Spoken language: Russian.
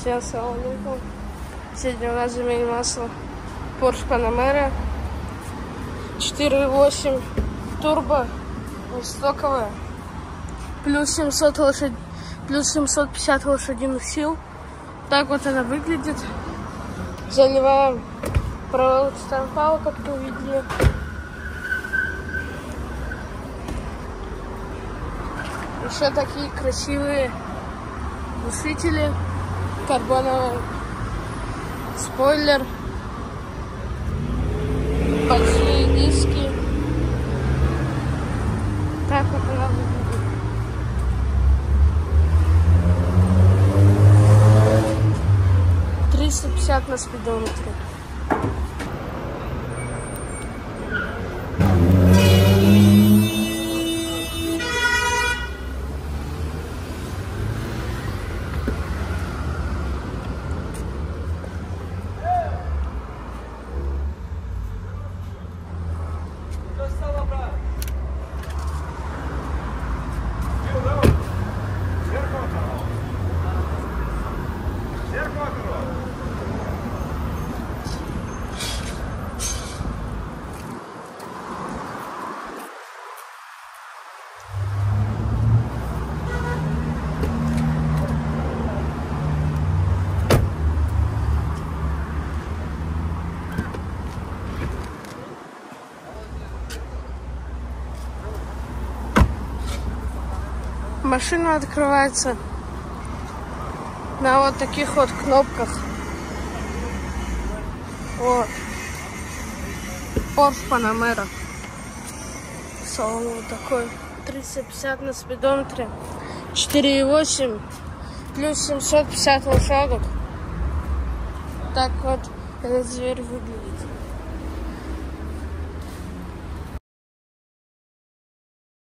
Всем салам. Сегодня у нас замене масла Porsche Panamera 4.8 турбо. Стоковая плюс 700 лошадь плюс 750 лошадиных сил. Так вот она выглядит. Заливаем провод штампала как вы увидели. Еще такие красивые глушители карбоновый спойлер. Большие диски. Так вот она выглядит. Триста пятьдесят на спидометре Машина открывается на вот таких вот кнопках. Вот. Porsche Panamera. Салон вот такой. 350 на спидометре. 4,8 плюс 750 лошадок. Так вот этот зверь выглядит.